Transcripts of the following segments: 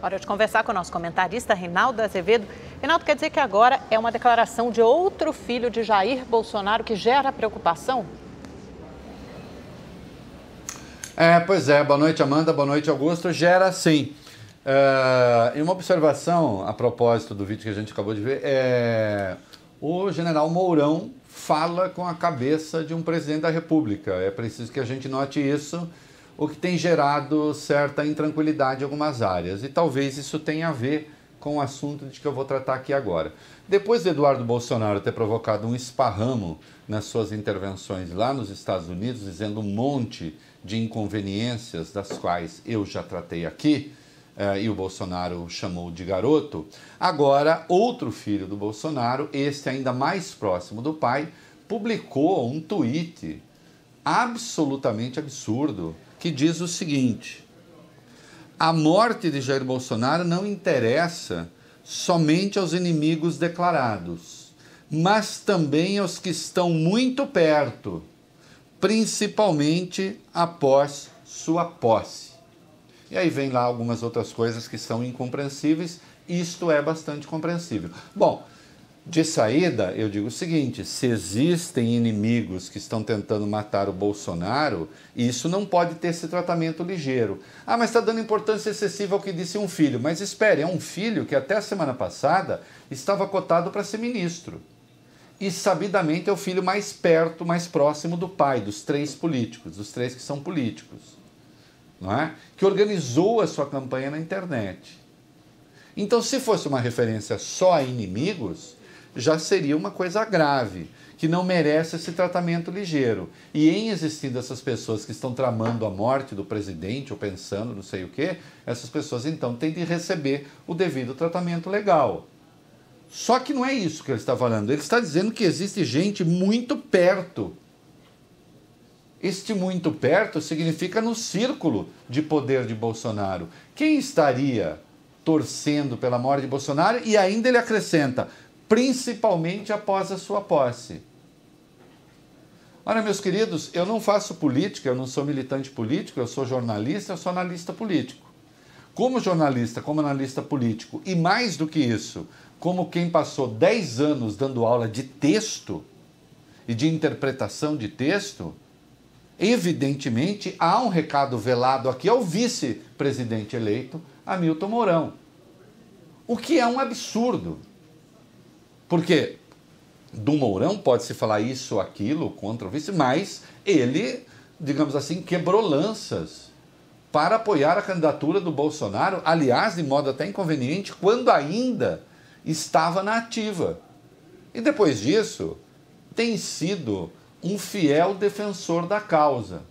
Hora de conversar com o nosso comentarista Reinaldo Azevedo. Reinaldo, quer dizer que agora é uma declaração de outro filho de Jair Bolsonaro que gera preocupação? É, pois é. Boa noite, Amanda. Boa noite, Augusto. Gera sim. Uh, e uma observação a propósito do vídeo que a gente acabou de ver é o general Mourão fala com a cabeça de um presidente da República. É preciso que a gente note isso, o que tem gerado certa intranquilidade em algumas áreas. E talvez isso tenha a ver com o assunto de que eu vou tratar aqui agora. Depois de Eduardo Bolsonaro ter provocado um esparramo nas suas intervenções lá nos Estados Unidos, dizendo um monte de inconveniências das quais eu já tratei aqui, eh, e o Bolsonaro chamou de garoto. Agora, outro filho do Bolsonaro, este ainda mais próximo do pai, publicou um tweet absolutamente absurdo que diz o seguinte: a morte de Jair Bolsonaro não interessa somente aos inimigos declarados, mas também aos que estão muito perto, principalmente após sua posse. E aí vem lá algumas outras coisas que são incompreensíveis, isto é bastante compreensível. Bom, de saída, eu digo o seguinte: se existem inimigos que estão tentando matar o Bolsonaro, isso não pode ter esse tratamento ligeiro. Ah, mas está dando importância excessiva ao que disse um filho. Mas espere, é um filho que até a semana passada estava cotado para ser ministro. E sabidamente é o filho mais perto, mais próximo do pai, dos três políticos, dos três que são políticos não é? que organizou a sua campanha na internet. Então, se fosse uma referência só a inimigos, já seria uma coisa grave, que não merece esse tratamento ligeiro. E em existindo essas pessoas que estão tramando a morte do presidente ou pensando não sei o quê, essas pessoas então têm de receber o devido tratamento legal. Só que não é isso que ele está falando. Ele está dizendo que existe gente muito perto este muito perto significa no círculo de poder de Bolsonaro. Quem estaria torcendo pela morte de Bolsonaro? E ainda ele acrescenta, principalmente após a sua posse. Olha, meus queridos, eu não faço política, eu não sou militante político, eu sou jornalista, eu sou analista político. Como jornalista, como analista político, e mais do que isso, como quem passou 10 anos dando aula de texto e de interpretação de texto, Evidentemente, há um recado velado aqui ao vice-presidente eleito, Hamilton Mourão. O que é um absurdo. Porque do Mourão pode-se falar isso, aquilo, contra o vice, mas ele, digamos assim, quebrou lanças para apoiar a candidatura do Bolsonaro, aliás, de modo até inconveniente, quando ainda estava na ativa. E depois disso, tem sido um fiel defensor da causa.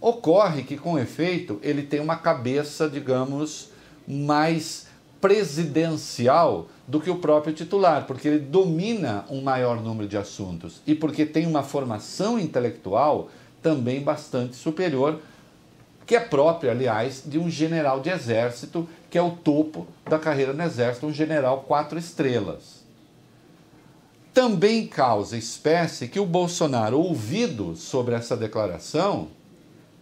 Ocorre que, com efeito, ele tem uma cabeça, digamos, mais presidencial do que o próprio titular, porque ele domina um maior número de assuntos e porque tem uma formação intelectual também bastante superior, que é própria, aliás, de um general de exército, que é o topo da carreira no exército, um general quatro estrelas. Também causa espécie que o Bolsonaro, ouvido sobre essa declaração,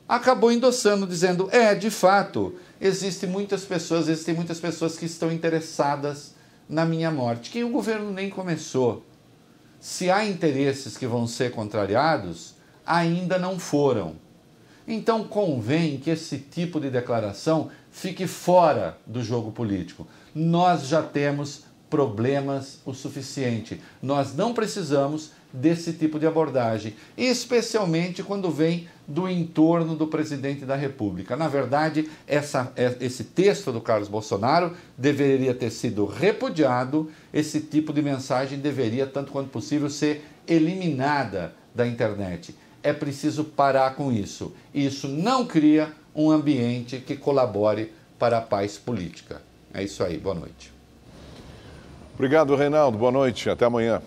acabou endossando, dizendo: é, de fato, existem muitas pessoas, existem muitas pessoas que estão interessadas na minha morte, que o governo nem começou. Se há interesses que vão ser contrariados, ainda não foram. Então convém que esse tipo de declaração fique fora do jogo político. Nós já temos problemas o suficiente. Nós não precisamos desse tipo de abordagem, especialmente quando vem do entorno do presidente da República. Na verdade, essa, é, esse texto do Carlos Bolsonaro deveria ter sido repudiado, esse tipo de mensagem deveria, tanto quanto possível, ser eliminada da internet. É preciso parar com isso. Isso não cria um ambiente que colabore para a paz política. É isso aí. Boa noite. Obrigado, Reinaldo. Boa noite. Até amanhã.